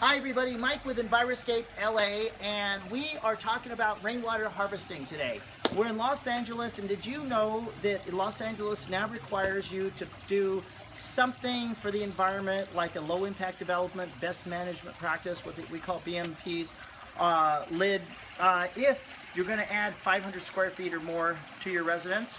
Hi everybody, Mike with Enviroscape LA and we are talking about rainwater harvesting today. We're in Los Angeles and did you know that Los Angeles now requires you to do something for the environment like a low impact development, best management practice, what we call BMPs, uh, lid, uh, if you're going to add 500 square feet or more to your residence.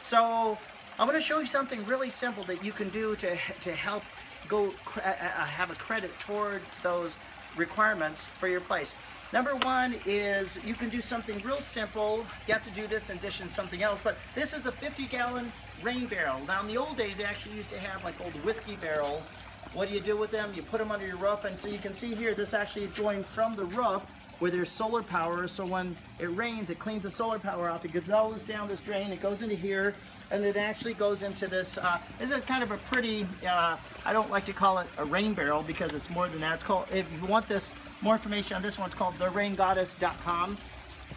So I'm going to show you something really simple that you can do to, to help go uh, uh, have a credit toward those requirements for your place. Number one is you can do something real simple. You have to do this in addition to something else, but this is a 50 gallon rain barrel. Now in the old days, they actually used to have like old whiskey barrels. What do you do with them? You put them under your roof, and so you can see here, this actually is going from the roof where there's solar power. So when it rains, it cleans the solar power off. It goes always down this drain. It goes into here, and it actually goes into this. Uh, this is kind of a pretty. Uh, I don't like to call it a rain barrel because it's more than that. It's called. If you want this more information on this one, it's called theraingoddess.com.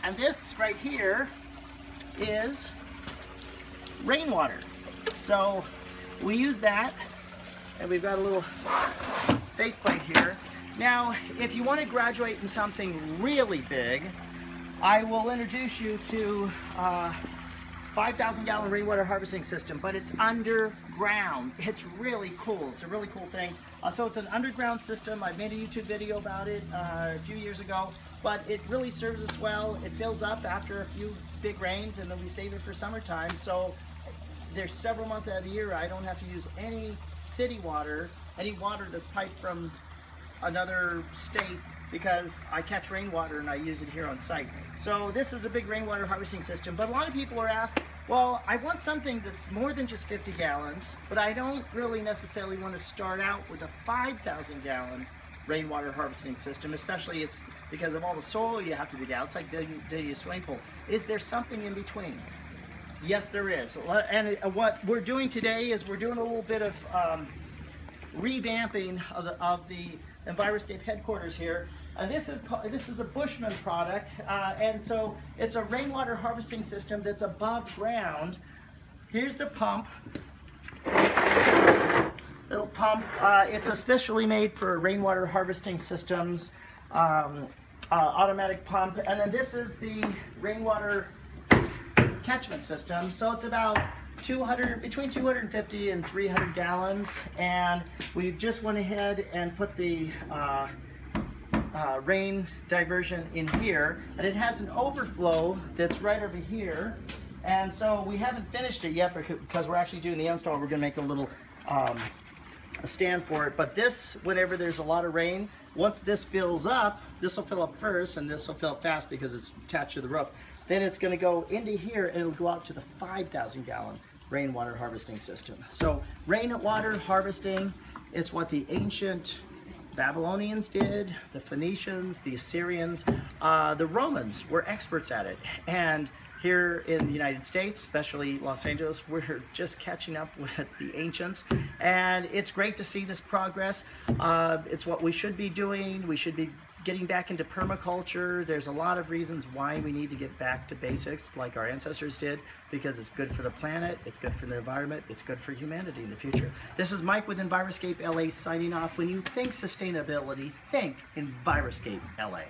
And this right here is rainwater. So we use that, and we've got a little faceplate here. Now, if you want to graduate in something really big, I will introduce you to uh, 5,000 gallon rainwater harvesting system, but it's underground. It's really cool. It's a really cool thing. Uh, so it's an underground system. I made a YouTube video about it uh, a few years ago, but it really serves us well. It fills up after a few big rains and then we save it for summertime. So there's several months out of the year I don't have to use any city water, any water that's piped from another state because I catch rainwater and I use it here on site. So this is a big rainwater harvesting system, but a lot of people are asking, well, I want something that's more than just 50 gallons, but I don't really necessarily want to start out with a 5,000 gallon rainwater harvesting system, especially it's because of all the soil you have to dig out. It's like digging a swimming pool. Is there something in between? Yes, there is. And what we're doing today is we're doing a little bit of um, revamping of the, of the Enviroscape headquarters here. Uh, this is called, this is a Bushman product, uh, and so it's a rainwater harvesting system that's above ground. Here's the pump. Little pump. Uh, it's especially made for rainwater harvesting systems. Um, uh, automatic pump, and then this is the rainwater catchment system. So it's about 200 between 250 and 300 gallons and we just went ahead and put the uh, uh, rain diversion in here and it has an overflow that's right over here and so we haven't finished it yet because we're actually doing the install we're gonna make a little um, a stand for it but this whenever there's a lot of rain once this fills up this will fill up first and this will fill up fast because it's attached to the roof then it's going to go into here and it'll go out to the 5,000 gallon rainwater harvesting system. So rainwater harvesting, it's what the ancient Babylonians did, the Phoenicians, the Assyrians, uh, the Romans were experts at it. And here in the United States, especially Los Angeles, we're just catching up with the ancients. And it's great to see this progress. Uh, it's what we should be doing. We should be getting back into permaculture. There's a lot of reasons why we need to get back to basics like our ancestors did because it's good for the planet, it's good for the environment, it's good for humanity in the future. This is Mike with Enviroscape LA signing off. When you think sustainability, think Enviroscape LA.